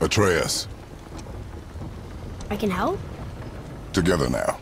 Atreus, I can help? together now.